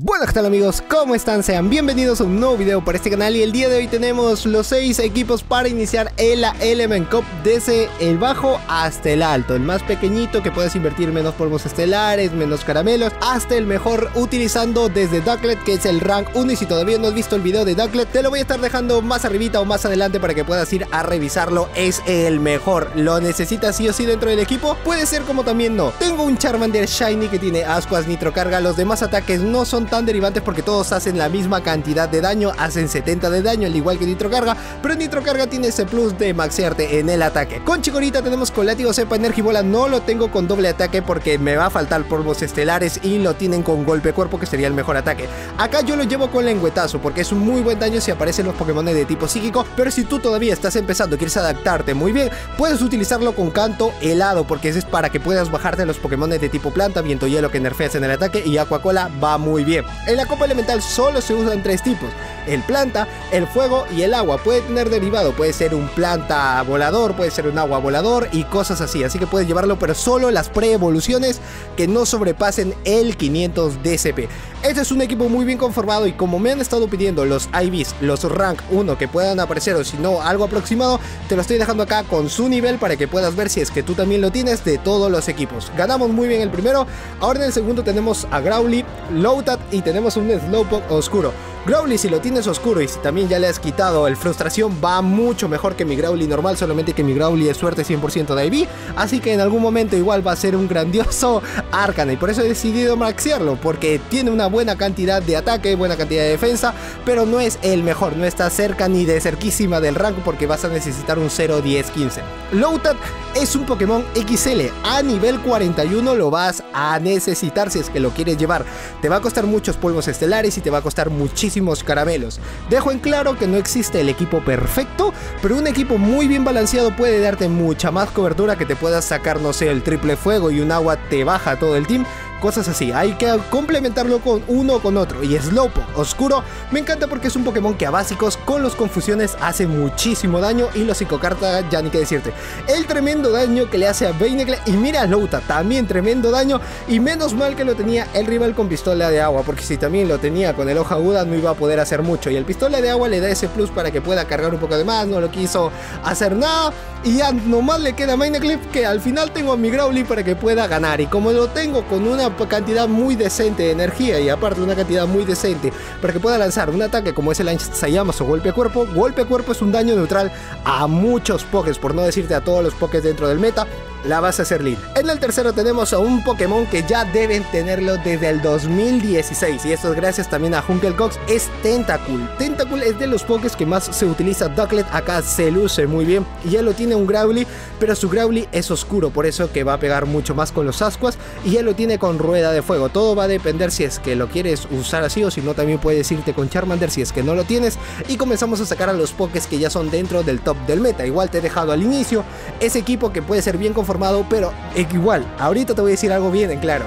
Bueno, ¿qué tal amigos? ¿Cómo están? Sean bienvenidos a un nuevo video para este canal y el día de hoy tenemos los 6 equipos para iniciar el Element Cup desde el bajo hasta el alto, el más pequeñito que puedes invertir menos polvos estelares, menos caramelos, hasta el mejor utilizando desde Ducklet que es el rank 1 y si todavía no has visto el video de Ducklet te lo voy a estar dejando más arribita o más adelante para que puedas ir a revisarlo, es el mejor, lo necesitas sí o sí dentro del equipo, puede ser como también no, tengo un Charmander Shiny que tiene ascuas, nitrocarga, los demás ataques no son tan derivantes porque todos hacen la misma cantidad de daño, hacen 70 de daño al igual que Nitrocarga, pero Nitrocarga tiene ese plus de maxearte en el ataque. Con Chikorita tenemos con látigo cepa Energibola, no lo tengo con doble ataque porque me va a faltar polvos estelares y lo tienen con golpe cuerpo que sería el mejor ataque. Acá yo lo llevo con lengüetazo porque es un muy buen daño si aparecen los Pokémon de tipo psíquico, pero si tú todavía estás empezando y quieres adaptarte muy bien, puedes utilizarlo con canto helado porque ese es para que puedas bajarte los Pokémon de tipo planta, viento hielo que nerfeas en el ataque y Aqua Cola va muy bien. En la copa elemental solo se usan tres tipos, el planta, el fuego y el agua. Puede tener derivado, puede ser un planta volador, puede ser un agua volador y cosas así. Así que puedes llevarlo, pero solo las pre-evoluciones que no sobrepasen el 500 DCP. Este es un equipo muy bien conformado y como me han estado pidiendo los IVs, los rank 1 que puedan aparecer o si no algo aproximado, te lo estoy dejando acá con su nivel para que puedas ver si es que tú también lo tienes de todos los equipos. Ganamos muy bien el primero, ahora en el segundo tenemos a Growly, Lowtat y tenemos un Slowpoke oscuro. Growly si lo tienes oscuro y si también ya le has quitado el frustración va mucho mejor que mi Growly normal, solamente que mi Growly es suerte 100% de IV, así que en algún momento igual va a ser un grandioso Arcana y por eso he decidido maxearlo, porque tiene una buena cantidad de ataque, buena cantidad de defensa, pero no es el mejor, no está cerca ni de cerquísima del rango porque vas a necesitar un 0, 10, 15. Lowtat es un Pokémon XL, a nivel 41 lo vas a necesitar si es que lo quieres llevar, te va a costar muchos polvos estelares y te va a costar muchísimo caramelos. Dejo en claro que no existe el equipo perfecto, pero un equipo muy bien balanceado puede darte mucha más cobertura que te puedas sacar, no sé, el triple fuego y un agua te baja todo el team cosas así. Hay que complementarlo con uno o con otro. Y Slowpoke Oscuro me encanta porque es un Pokémon que a básicos con los confusiones hace muchísimo daño y los psicocarta ya ni que decirte. El tremendo daño que le hace a Beinecle y mira a Louta también tremendo daño y menos mal que lo tenía el rival con pistola de agua porque si también lo tenía con el hoja aguda no iba a poder hacer mucho y el pistola de agua le da ese plus para que pueda cargar un poco de más, no lo quiso hacer nada y ya nomás le queda a Beinecle que al final tengo a mi Growly para que pueda ganar y como lo tengo con una cantidad muy decente de energía y aparte una cantidad muy decente para que pueda lanzar un ataque como es el Sayamas o golpe a cuerpo, golpe a cuerpo es un daño neutral a muchos pokés, por no decirte a todos los pokés dentro del meta, la vas a hacer lead. En el tercero tenemos a un Pokémon que ya deben tenerlo desde el 2016 y esto es gracias también a Cox, es Tentacool. Tentacool es de los Pokés que más se utiliza Ducklet, acá se luce muy bien y ya lo tiene un Growly, pero su Growly es oscuro, por eso que va a pegar mucho más con los Ascuas y ya lo tiene con rueda de fuego. Todo va a depender si es que lo quieres usar así o si no también puedes irte con Charmander si es que no lo tienes y comenzamos a sacar a los Pokés que ya son dentro del top del meta. Igual te he dejado al inicio ese equipo que puede ser bien formado, pero igual, ahorita te voy a decir algo bien en claro.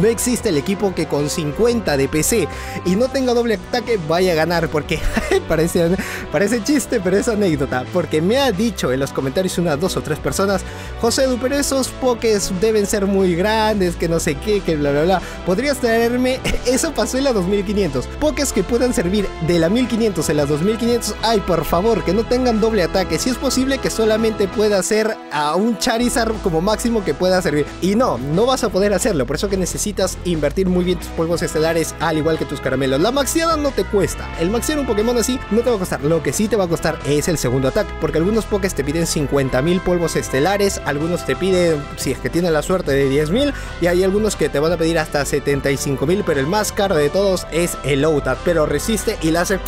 No existe el equipo que con 50 de PC y no tenga doble ataque vaya a ganar, porque parece, parece chiste, pero es anécdota. Porque me ha dicho en los comentarios unas dos o tres personas, José Du, pero esos pokés deben ser muy grandes, que no sé qué, que bla bla bla. Podrías traerme, eso pasó en la 2500. Pokés que puedan servir de la 1500 en las 2500, ay por favor, que no tengan doble ataque. Si es posible que solamente pueda ser a un Charizard como máximo que pueda servir. Y no, no vas a poder hacerlo, por eso que necesitas necesitas invertir muy bien tus polvos estelares al igual que tus caramelos. La maxiada no te cuesta. El maxiar un Pokémon así no te va a costar. Lo que sí te va a costar es el segundo ataque. Porque algunos Pokés te piden 50.000 polvos estelares. Algunos te piden, si es que tienen la suerte, de 10.000. Y hay algunos que te van a pedir hasta 75.000. Pero el más caro de todos es el Outat. Pero resiste y la hace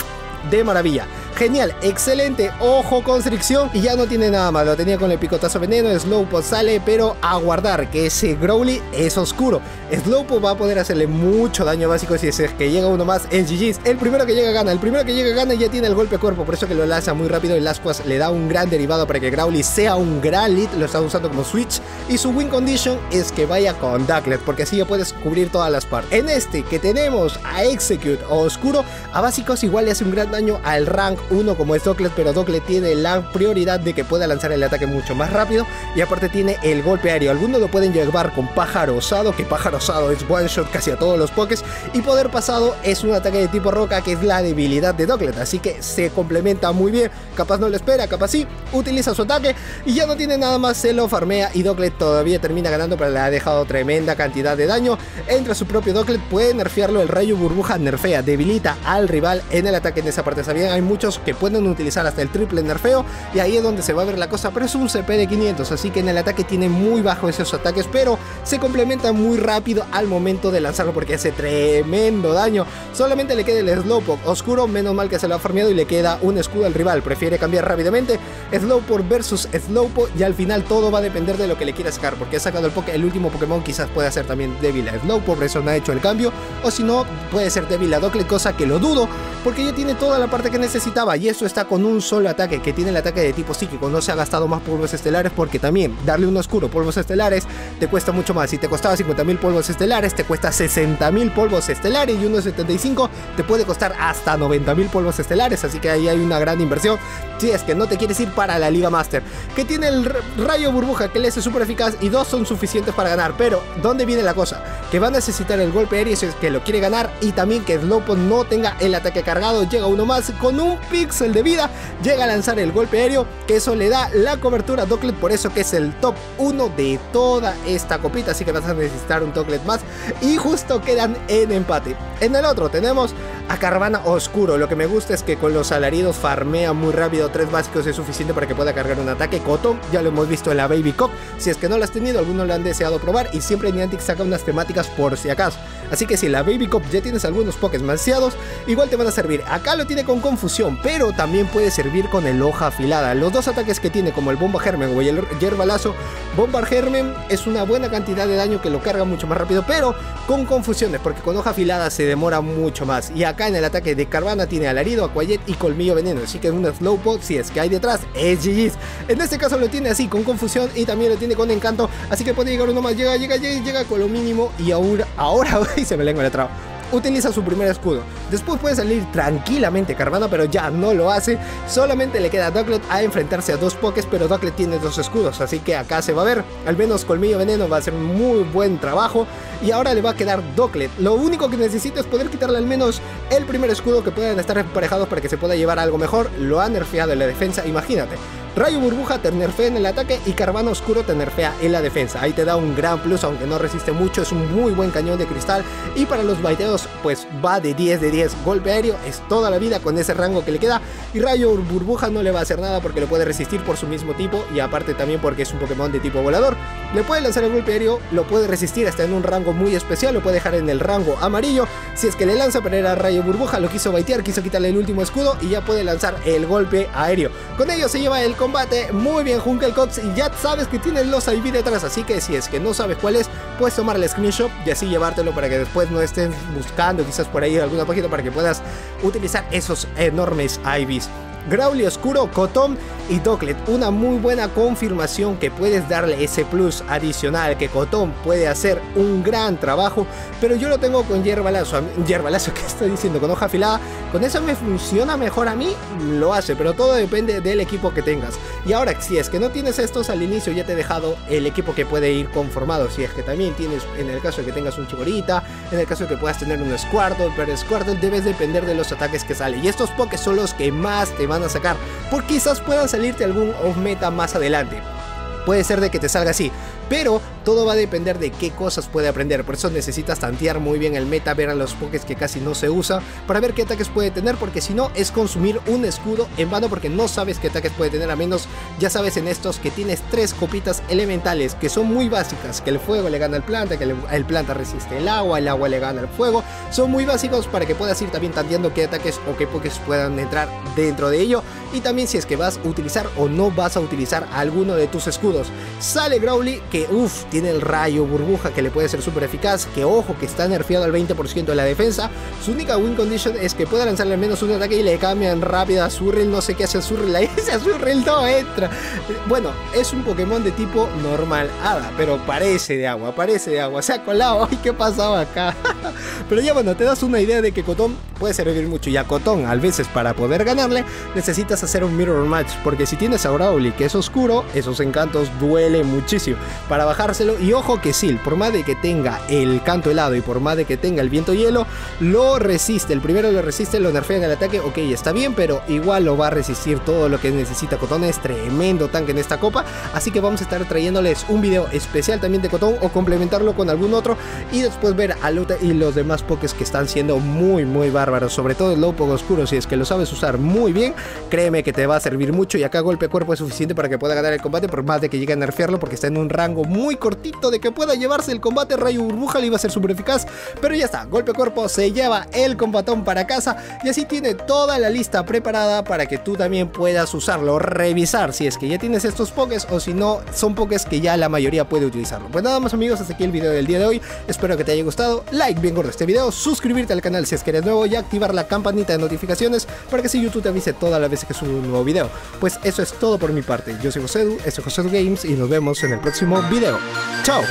de maravilla. Genial, excelente, ojo constricción y ya no tiene nada más, lo tenía con el picotazo veneno, Slowpoke sale, pero a guardar que ese Growly es oscuro. Slowpoke va a poder hacerle mucho daño básico si es que llega uno más en GG's. El primero que llega gana, el primero que llega gana ya tiene el golpe cuerpo, por eso que lo lanza muy rápido y Lasquas le da un gran derivado para que Growly sea un gran lead, lo está usando como switch y su win condition es que vaya con Ducklet, porque así ya puedes cubrir todas las partes. En este que tenemos a Execute o Oscuro, a básicos igual le hace un gran daño al rank uno como es Docklet, pero Docklet tiene la prioridad de que pueda lanzar el ataque mucho más rápido y aparte tiene el golpe aéreo. Algunos lo pueden llevar con pájaro osado, que pájaro osado es one shot casi a todos los pokés y poder pasado es un ataque de tipo roca que es la debilidad de Docklet, así que se complementa muy bien. Capaz no lo espera, capaz sí, utiliza su ataque y ya no tiene nada más, se lo farmea y Docklet todavía termina ganando, pero le ha dejado tremenda cantidad de daño. Entra su propio Docklet, puede nerfearlo, el rayo burbuja nerfea, debilita al rival en el ataque en esa parte. Sabían, hay muchos que pueden utilizar hasta el triple nerfeo y ahí es donde se va a ver la cosa, pero es un CP de 500, así que en el ataque tiene muy bajo esos ataques, pero se complementa muy rápido al momento de lanzarlo porque hace tremendo daño. Solamente le queda el Slowpoke oscuro, menos mal que se lo ha farmeado y le queda un escudo al rival. Prefiere cambiar rápidamente Slowpoke versus Slowpoke y al final todo va a depender de lo que le quiera sacar, porque ha sacado el, poke, el último Pokémon quizás pueda ser también débil a Slowpoke, por eso no ha hecho el cambio, o si no puede ser débil a Docklet, cosa que lo dudo, porque ya tiene toda la parte que necesitaba y eso está con un solo ataque, que tiene el ataque de tipo psíquico, no se ha gastado más polvos estelares porque también darle un oscuro polvos estelares te cuesta mucho más, si te costaba 50.000 polvos estelares te cuesta 60.000 polvos estelares y 1.75 te puede costar hasta 90.000 polvos estelares, así que ahí hay una gran inversión si es que no te quieres ir para la Liga Master, que tiene el rayo burbuja que le hace súper eficaz y dos son suficientes para ganar, pero ¿dónde viene la cosa? Que va a necesitar el golpe aéreo es que lo quiere ganar y también que Slowpoke no tenga el ataque cargado, llega uno más con un pixel de vida, llega a lanzar el golpe aéreo, que eso le da la cobertura a Docklet, por eso que es el top 1 de toda esta copita, así que vas a necesitar un Docklet más y justo quedan en empate. En el otro tenemos a Carvana Oscuro, lo que me gusta es que con los alaridos farmea muy rápido, tres básicos es suficiente para que pueda cargar un ataque. Cotton, ya lo hemos visto en la Baby Cop, si es que no lo has tenido, algunos lo han deseado probar y siempre Niantic saca unas temáticas por si acaso. Así que si la Baby Cop ya tienes algunos pokés manseados, igual te van a servir. Acá lo tiene con confusión, pero también puede servir con el hoja afilada. Los dos ataques que tiene, como el Bomba Germen o el Yerbalazo, Bomba Germen es una buena cantidad de daño que lo carga mucho más rápido, pero con confusiones, porque con hoja afilada se demora mucho más. Y acá en el ataque de Carvana tiene alarido, Aquayet y colmillo veneno. Así que es un Slowpoke, si es que hay detrás, es GG's. En este caso lo tiene así, con confusión y también lo tiene con encanto. Así que puede llegar uno más, llega, llega, llega, llega con lo mínimo. Y ahora, ahora, se me lengua la traba utiliza su primer escudo. Después puede salir tranquilamente Carvana, pero ya no lo hace. Solamente le queda a a enfrentarse a dos pokés, pero Ducklet tiene dos escudos, así que acá se va a ver. Al menos Colmillo Veneno va a hacer muy buen trabajo. Y ahora le va a quedar Ducklet. Lo único que necesita es poder quitarle al menos el primer escudo que puedan estar emparejados para que se pueda llevar algo mejor. Lo ha nerfeado en la defensa, imagínate. Rayo Burbuja te nerfea en el ataque y Carvana Oscuro te nerfea en la defensa. Ahí te da un gran plus, aunque no resiste mucho, es un muy buen cañón de cristal. Y para los baiteos, pues va de 10 de 10. Golpe aéreo es toda la vida con ese rango que le queda. Y Rayo Burbuja no le va a hacer nada porque lo puede resistir por su mismo tipo y aparte también porque es un Pokémon de tipo volador. Le puede lanzar el golpe aéreo, lo puede resistir hasta en un rango muy especial, lo puede dejar en el rango amarillo. Si es que le lanza, pero era Rayo Burbuja, lo quiso baitear, quiso quitarle el último escudo y ya puede lanzar el golpe aéreo. Con ello se lleva el combate muy bien Junkel Cox y ya sabes que tiene los IV detrás, así que si es que no sabes cuál es, puedes tomar el screenshot y así llevártelo para que después no estés buscando quizás por ahí alguna página para que puedas utilizar esos enormes IVs. Growly Oscuro, Cotton y Docklet. Una muy buena confirmación que puedes darle ese plus adicional que Cotton puede hacer un gran trabajo, pero yo lo tengo con Yerbalazo. Yerbalazo que estoy diciendo con hoja afilada, con eso me funciona mejor a mí, lo hace, pero todo depende del equipo que tengas. Y ahora, si es que no tienes estos al inicio, ya te he dejado el equipo que puede ir conformado. Si es que también tienes, en el caso de que tengas un Chikorita, en el caso de que puedas tener un Squirtle, pero Squirtle debes depender de los ataques que sale. Y estos Pokés son los que más te van a sacar, porque quizás puedan salirte algún off meta más adelante. Puede ser de que te salga así, pero todo va a depender de qué cosas puede aprender. Por eso necesitas tantear muy bien el meta, ver a los pokés que casi no se usa, para ver qué ataques puede tener, porque si no es consumir un escudo en vano porque no sabes qué ataques puede tener, a menos ya sabes en estos que tienes tres copitas elementales que son muy básicas, que el fuego le gana al planta, que el, planta resiste el agua, el agua le gana al fuego, son muy básicos para que puedas ir también tanteando qué ataques o qué pokés puedan entrar dentro de ello, y también si es que vas a utilizar o no vas a utilizar alguno de tus escudos. Sale Growly que uff, el rayo burbuja que le puede ser súper eficaz, que ojo que está nerfeado al 20% de la defensa. Su única win condition es que pueda lanzarle al menos un ataque y le cambian rápido a Surreal, no sé qué hace Surreal, ahí ese Surreal no entra. Bueno, es un Pokémon de tipo normal hada, pero parece de agua, parece de agua, se ha colado, ay, ¿qué pasaba acá? pero ya bueno, te das una idea de que Cotón puede servir mucho y a Cotón, a veces para poder ganarle, necesitas hacer un mirror match, porque si tienes a Brawly que es oscuro, esos encantos duele muchísimo para y ojo que Sil, por más de que tenga el canto helado y por más de que tenga el viento hielo, lo resiste, el primero lo resiste, lo nerfea en el ataque, ok, está bien, pero igual lo va a resistir todo lo que necesita Cotón, es tremendo tanque en esta copa, así que vamos a estar trayéndoles un video especial también de Cotón o complementarlo con algún otro y después ver a Luta y los demás pokés que están siendo muy muy bárbaros, sobre todo el Lowpoke oscuro, si es que lo sabes usar muy bien, créeme que te va a servir mucho. Y acá golpe cuerpo es suficiente para que pueda ganar el combate por más de que llegue a nerfearlo porque está en un rango muy cortito de que pueda llevarse el combate, rayo burbuja le iba a ser súper eficaz, pero ya está, golpe cuerpo se lleva el combatón para casa y así tiene toda la lista preparada para que tú también puedas usarlo, revisar si es que ya tienes estos pokés o si no son pokés que ya la mayoría puede utilizarlo. Pues nada más amigos, hasta aquí el video del día de hoy, espero que te haya gustado, like bien gordo este video, suscribirte al canal si es que eres nuevo y activar la campanita de notificaciones para que si YouTube te avise todas las veces que subo un nuevo video. Pues eso es todo por mi parte, yo soy José Du, esto es José Du Games y nos vemos en el próximo video. Ciao.